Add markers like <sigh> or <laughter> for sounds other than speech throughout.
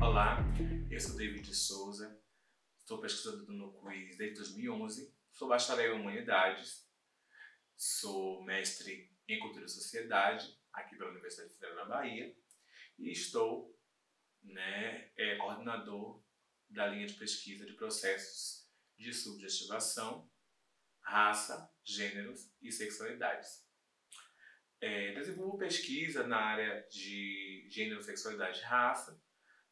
Olá, eu sou David de Souza, sou pesquisador do NUCUIS desde 2011, sou bacharel em Humanidades, sou mestre em Cultura e Sociedade aqui pela Universidade Federal da Bahia e estou né, é, coordenador da linha de pesquisa de processos de subjetivação, raça, gêneros e sexualidades. É, desenvolvo pesquisa na área de gênero, sexualidade e raça,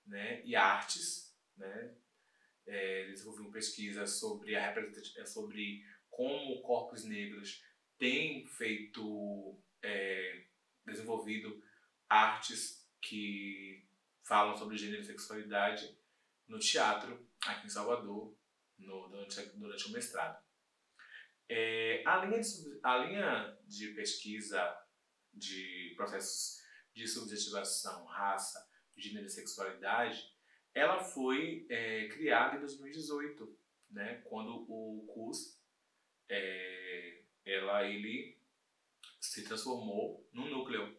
né, e artes, né, é, desenvolvi uma pesquisa sobre a sobre como corpos negros têm feito, é, desenvolvido artes que falam sobre gênero e sexualidade no teatro aqui em Salvador no, durante, durante o mestrado. É, a, linha de, a linha de pesquisa de processos de subjetivação, raça, gênero e sexualidade, ela foi é, criada em 2018, né, quando o CUS é, ela, ele se transformou num núcleo,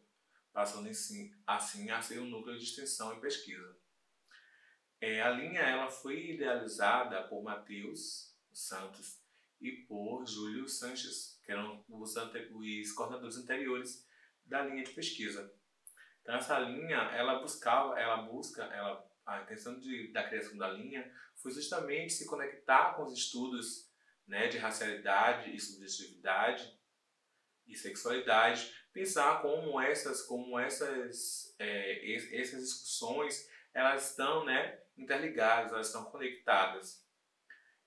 passando assim, assim a ser um núcleo de extensão e pesquisa. É, a linha ela foi idealizada por Matheus Santos e por Júlio Sanches, que eram os, os coordenadores anteriores da linha de pesquisa. Então essa linha, ela buscava, ela busca, ela, a intenção de, da criação da linha foi justamente se conectar com os estudos né, de racialidade e subjetividade e sexualidade, pensar como essas, como essas, é, essas discussões elas estão né, interligadas, elas estão conectadas.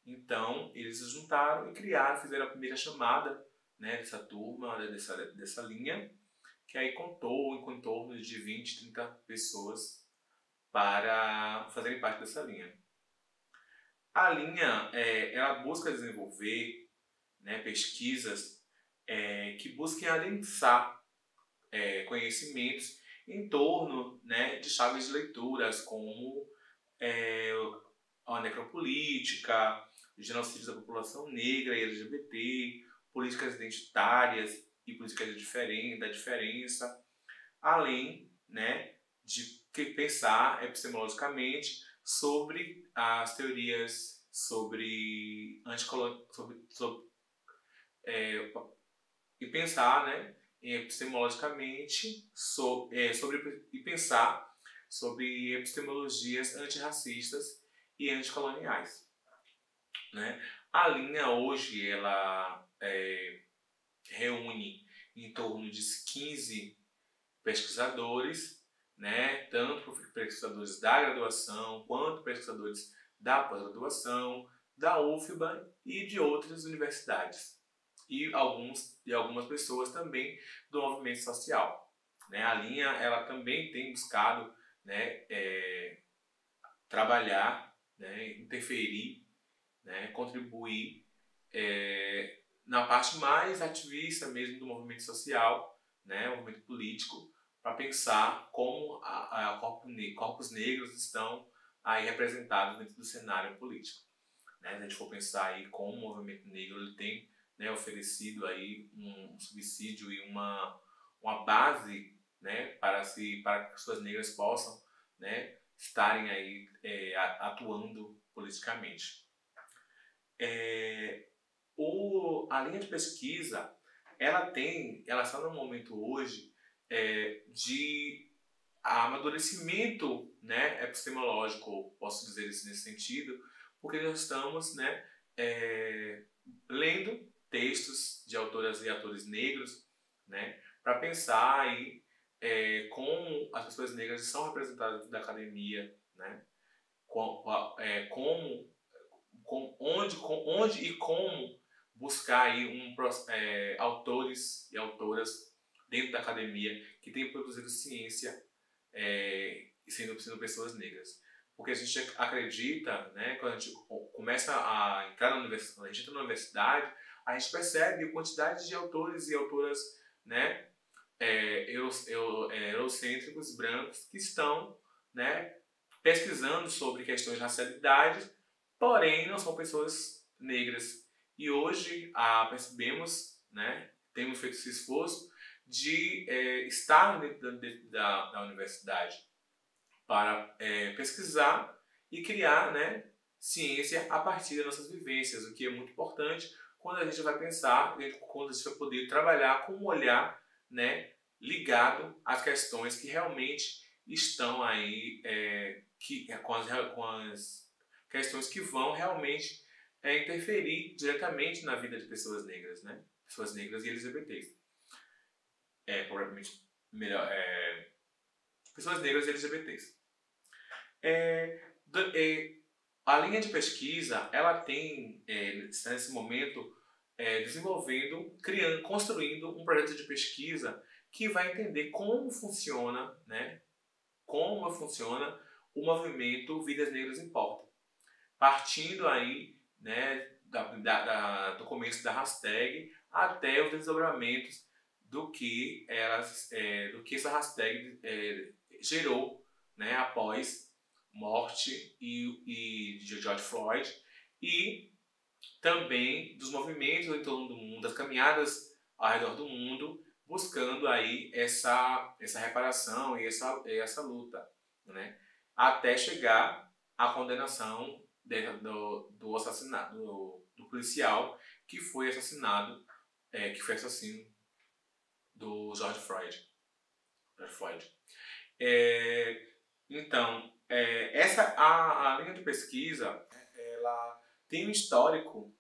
Então eles se juntaram e criaram, fizeram a primeira chamada né, dessa turma, dessa, dessa linha, que aí contou em torno de 20, 30 pessoas para fazerem parte dessa linha. A linha, é, ela busca desenvolver né, pesquisas é, que busquem adensar é, conhecimentos em torno né, de chaves de leituras como é, a necropolítica, genocídio da população negra e LGBT, políticas identitárias e políticas da diferença, além né, de pensar epistemologicamente sobre as teorias sobre anticolonialismo, sobre, sobre é, e pensar né, epistemologicamente sobre, é, sobre, e pensar sobre epistemologias antirracistas e anticoloniais. Né? A linha hoje ela é, reúne em torno de 15 pesquisadores, né, tanto pesquisadores da graduação quanto pesquisadores da pós-graduação, da UFBA e de outras universidades. E, alguns, e algumas pessoas também do movimento social. Né? A linha ela também tem buscado né, é, trabalhar, né, interferir, né, contribuir é, na parte mais ativista mesmo do movimento social, né, movimento político, para pensar como a, a corpos, negros estão aí representados dentro do cenário político. Né? Se a gente for pensar aí como o movimento negro ele tem né, oferecido aí um subsídio e uma, uma base né, para, se, para que pessoas negras possam né, estarem aí é, atuando politicamente. É, o, a linha de pesquisa, ela tem, ela está no momento hoje é, de amadurecimento né, epistemológico, posso dizer isso nesse sentido, porque nós estamos né, é, lendo textos de autoras e atores negros né, para pensar aí, é, como as pessoas negras são representadas da academia, né, com, é, como, com, onde, com, onde e como buscar aí um, é, autores e autoras dentro da academia que tenham produzido ciência é, sendo, sendo pessoas negras. Porque a gente acredita, né, quando a gente começa a entrar na universidade, a gente entra na universidade, a gente percebe a quantidade de autores e autoras né, é, é, eurocêntricos brancos que estão né, pesquisando sobre questões de racialidade, porém não são pessoas negras. E hoje ah, percebemos, né, temos feito esse esforço de é, estar dentro da, da, universidade para é, pesquisar e criar né, ciência a partir das nossas vivências, o que é muito importante quando a gente vai pensar, quando a gente vai poder trabalhar com um olhar né, ligado às questões que realmente estão aí, é, que, é, com, as, com as questões que vão realmente é, interferir diretamente na vida de pessoas negras, né? Pessoas negras e LGBTs. É, provavelmente, melhor, é, pessoas negras e LGBTs. É, é, a linha de pesquisa, ela tem, é, nesse momento, é, desenvolvendo, criando, construindo um projeto de pesquisa que vai entender como funciona, né, como funciona o movimento Vidas Negras Importam. Partindo aí né, da, da, da, do começo da hashtag até os desdobramentos do que, elas, é, do que essa hashtag é, gerou né, após morte e, e de George Floyd e também dos movimentos em torno do mundo, das caminhadas ao redor do mundo, buscando aí essa, essa reparação e essa, essa luta, né? até chegar à condenação de, do, do assassinato do, do, policial que foi assassinado, é, que foi assassino do George Floyd. George Floyd. É, então, é, essa a, a linha de pesquisa, ela tem um histórico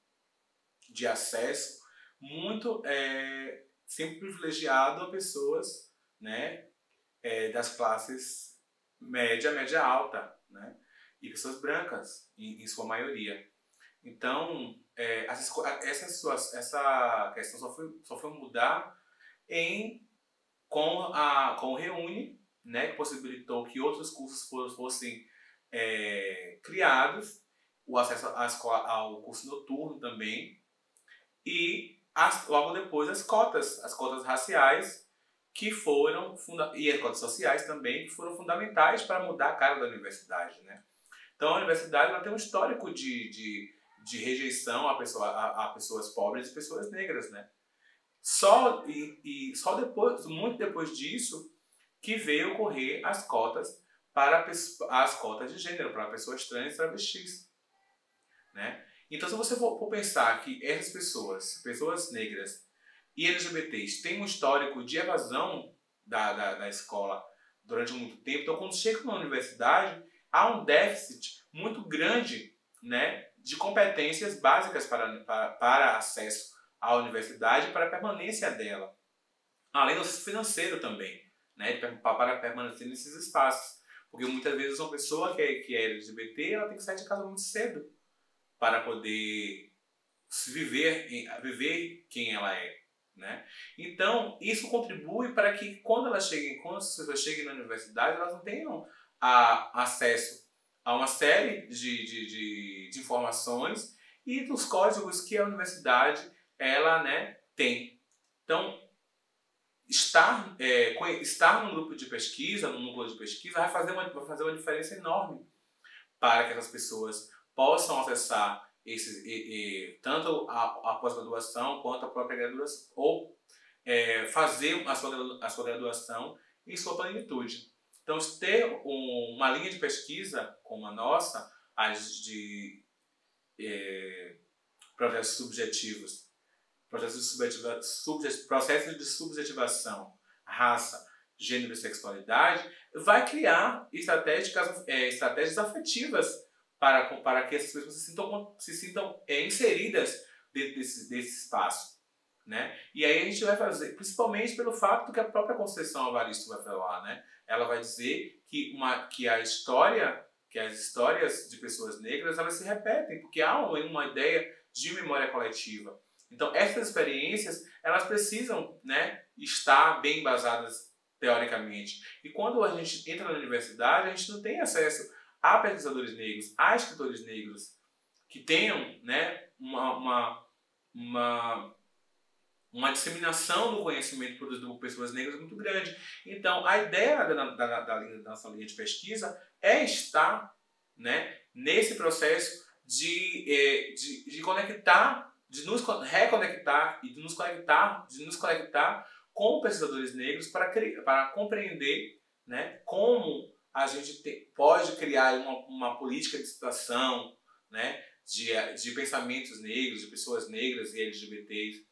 de acesso muito é, sempre privilegiado a pessoas né, é, das classes média, média alta, né, e pessoas brancas, em, em sua maioria. Então, é, essa, sua, essa questão só foi, só foi mudar em, com, a, com o Reúne, né, que possibilitou que outros cursos fossem é, criados, o acesso escola, ao curso noturno também, e as, logo depois as cotas, as cotas raciais, que foram, e as cotas sociais também, que foram fundamentais para mudar a cara da universidade. Né? Então a universidade ela tem um histórico de, de, de rejeição a, pessoa, a, a pessoas pobres e pessoas negras. Né? Só, e, e só depois, muito depois disso, que veio ocorrer as cotas para as cotas de gênero, para pessoas trans e travestis. Né? Então, se você for, pensar que essas pessoas, pessoas negras e LGBTs, têm um histórico de evasão da, da, da escola durante muito tempo, então, quando chegam na universidade, há um déficit muito grande né, de competências básicas para, para, para acesso à universidade para a permanência dela. Além do financeiro também né, para permanecer nesses espaços. Porque muitas vezes uma pessoa que é, que é LGBT ela tem que sair de casa muito cedo para poder viver, viver quem ela é. Né? Então, isso contribui para que quando elas cheguem, quando as pessoas cheguem na universidade, elas não tenham a, acesso a uma série de, de, de, de informações e dos códigos que a universidade ela, né, tem. Então, estar, é, estar num grupo de pesquisa, num núcleo de pesquisa, vai fazer, uma, vai fazer uma diferença enorme para que essas pessoas possam acessar esses, e, e, tanto a, a pós-graduação quanto a própria graduação, ou é, fazer a sua, a sua graduação em sua plenitude. Então, ter um, uma linha de pesquisa como a nossa, as de é, subjetivos, processo de, subjetiva, de subjetivação, raça, gênero e sexualidade, vai criar estratégias, é, estratégias afetivas para, para que essas pessoas se sintam, se sintam é, inseridas dentro desse, desse espaço. Né? E aí a gente vai fazer, principalmente pelo fato que a própria Conceição Avaristo vai falar, né? ela vai dizer que, uma, que a história, que as histórias de pessoas negras, elas se repetem, porque há uma ideia de memória coletiva. Então, essas experiências, elas precisam né, estar bem embasadas teoricamente. E quando a gente entra na universidade, a gente não tem acesso a pesquisadores negros, a escritores negros que tenham né, uma, uma, uma, uma disseminação do conhecimento produzido por pessoas negras muito grande. Então, a ideia da, da, da, da, nossa linha de pesquisa é estar né, nesse processo de, é, de, de conectar, de nos reconectar e de nos conectar, de nos conectar com pesquisadores negros para, para compreender né, como a gente te, pode criar uma, uma política de situação né, de, de pensamentos negros, de pessoas negras e LGBTs.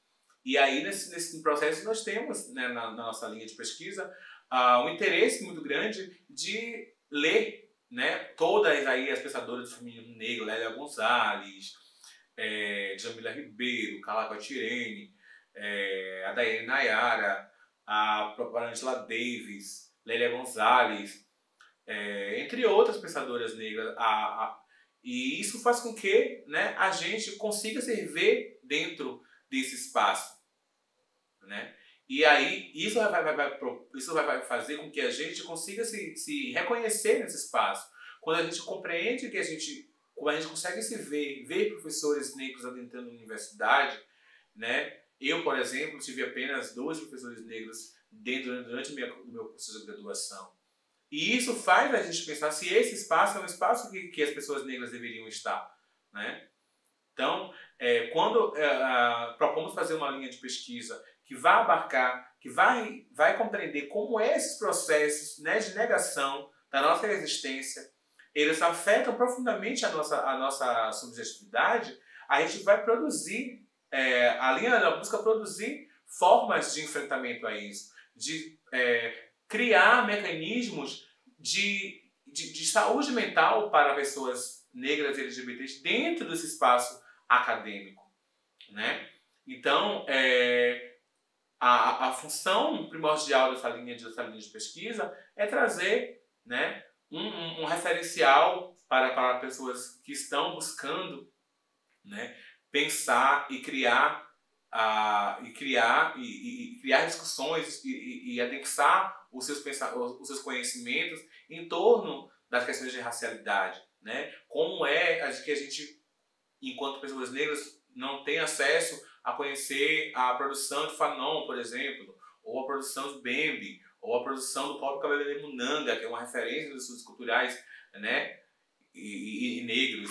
E aí, nesse, nesse processo, nós temos, né, na, na nossa linha de pesquisa, uh, um interesse muito grande de ler né, todas aí as pensadoras do feminismo negro, Lélia Gonzalez, é, Jamila Ribeiro, Carla Tirene, é, a Daiane Nayara, a própria Angela Davis, Lélia Gonzalez, é, entre outras pensadoras negras. A, a, e isso faz com que né, a gente consiga se ver dentro desse espaço. Né? E aí, isso vai, vai, vai, isso vai fazer com que a gente consiga se, se reconhecer nesse espaço. Quando a gente compreende que a gente, quando a gente consegue se ver, ver professores negros adentrando a universidade, né? Eu, por exemplo, tive apenas dois professores negros dentro durante o meu, curso de graduação. E isso faz a gente pensar se esse espaço é um espaço que, que as pessoas negras deveriam estar, né? Então, é, quando é, propomos fazer uma linha de pesquisa que vai abarcar, que vai, vai compreender como esses processos né, de negação da nossa existência, eles afetam profundamente a nossa, a nossa subjetividade, a gente vai produzir, é, a linha da busca produzir formas de enfrentamento a isso, de é, criar mecanismos de, de, de, saúde mental para pessoas negras e LGBTs dentro desse espaço acadêmico. Né? Então, é, a, a função primordial dessa linha, dessa linha de pesquisa é trazer né, um, um, referencial para, para pessoas que estão buscando né, pensar e criar e criar e, e, criar discussões e, e, e anexar os seus, os seus conhecimentos em torno das questões de racialidade, né? Como é que a gente, enquanto pessoas negras, não tem acesso a conhecer a produção de Fanon, por exemplo, ou a produção de Bembe, ou a produção do próprio Cabeleireiro Munanga, que é uma referência dos estudos culturais né, e, e, e negros.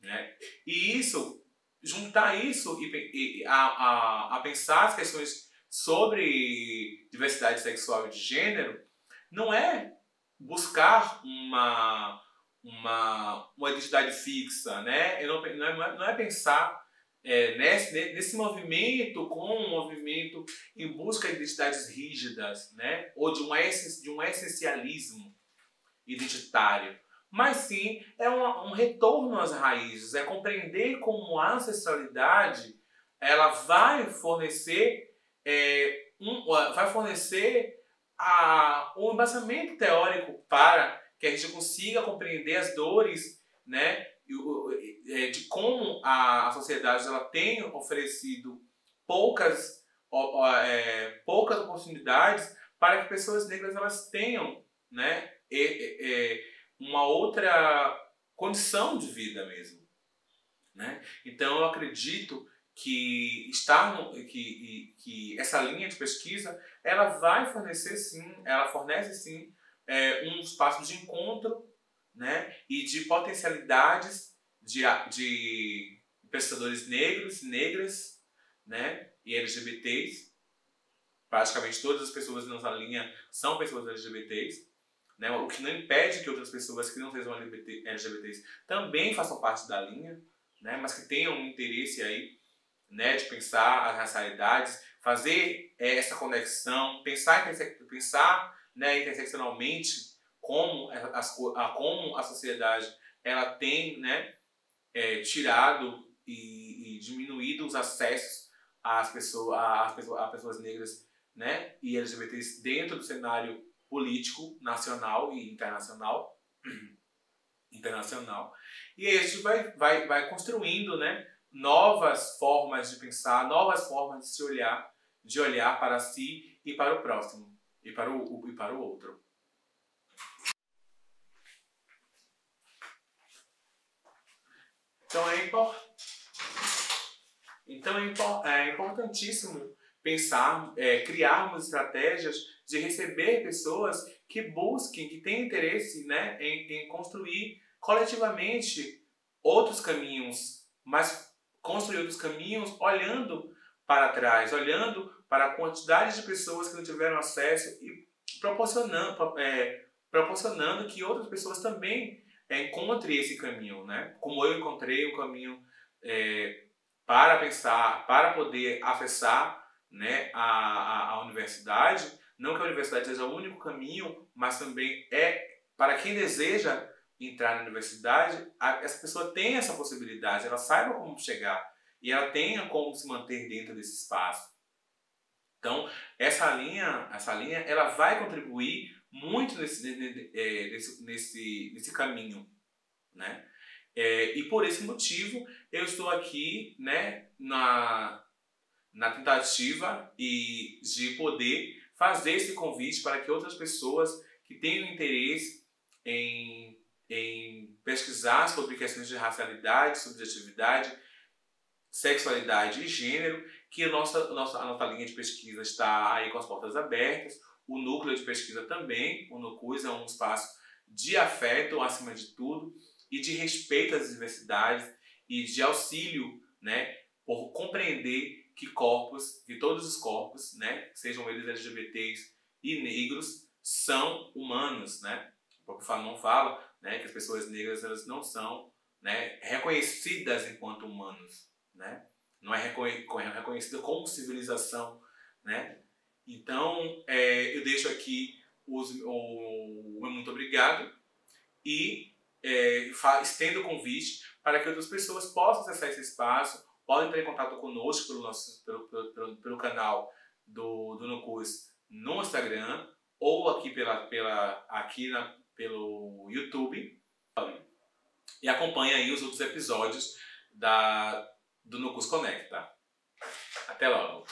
Né? E isso, juntar isso e, e a, a, a pensar as questões sobre diversidade sexual e de gênero, não é buscar uma, uma, uma identidade fixa, né? Não, não, é, não é pensar é, nesse, nesse movimento com um movimento em busca de identidades rígidas, né? ou de um, de um essencialismo identitário, mas sim é um, um retorno às raízes, é compreender como a ancestralidade ela vai fornecer é, um, vai fornecer a, um embasamento teórico para que a gente consiga compreender as dores né, é, de como a, sociedade ela tem oferecido poucas, é, poucas oportunidades para que pessoas negras elas tenham né, é, uma outra condição de vida mesmo. Né? Então eu acredito que estar no, que, que essa linha de pesquisa ela vai fornecer sim, ela fornece sim é, um espaço de encontro né? e de potencialidades de, de pesquisadores negros, negras né? e LGBTs. Praticamente todas as pessoas nessa linha são pessoas LGBTs. Né? O que não impede que outras pessoas que não sejam LGBT, LGBTs também façam parte da linha, né? mas que tenham um interesse aí né? de pensar as racialidades, fazer essa conexão, pensar, pensar né, interseccionalmente como a, a, como a sociedade ela tem né, é, tirado e, e, diminuído os acessos às pessoas, às pessoas, negras né, e LGBTs dentro do cenário político nacional e internacional. <clears throat> internacional. E gente vai, vai, vai construindo né, novas formas de pensar, novas formas de se olhar, de olhar para si e para o próximo, e para o, e para o outro. Então é, impor... então é, impor... é importantíssimo pensar, é, criarmos estratégias de receber pessoas que busquem, que têm interesse né, em, em construir coletivamente outros caminhos, mas construir outros caminhos olhando para trás, olhando para a quantidade de pessoas que não tiveram acesso e proporcionando, é, proporcionando que outras pessoas também é, encontrem esse caminho, né? Como eu encontrei um caminho é, para pensar, para poder acessar né, a, a, a universidade, não que a universidade seja o único caminho, mas também é para quem deseja entrar na universidade, a, essa pessoa tem essa possibilidade, ela saiba como chegar e ela tenha como se manter dentro desse espaço. Então, essa linha, essa linha, ela vai contribuir muito nesse, nesse, nesse, nesse caminho, né? É, e por esse motivo, eu estou aqui, né, na, na tentativa e de poder fazer esse convite para que outras pessoas que tenham interesse em, em pesquisar sobre questões de racialidade, subjetividade, sexualidade e gênero, que a nossa, nossa, a nossa linha de pesquisa está aí com as portas abertas, o núcleo de pesquisa também, o NUCUS é um espaço de afeto acima de tudo e de respeito às diversidades e de auxílio né, por compreender que corpos, que todos os corpos, né, sejam eles LGBTs e negros, são humanos, né? O próprio Fanon fala, né, que as pessoas negras elas não são, né, reconhecidas enquanto humanos, né? Não é reconhecida como civilização, né? Então, é, eu deixo aqui os, o, o muito obrigado e é, estendo o convite para que outras pessoas possam acessar esse espaço, podem entrar em contato conosco pelo, nosso, pelo, pelo, pelo canal do, do Nocus no Instagram ou aqui, pela, pela, aqui na, pelo YouTube. E acompanhe aí os outros episódios da, do Nocus Conecta. Até logo!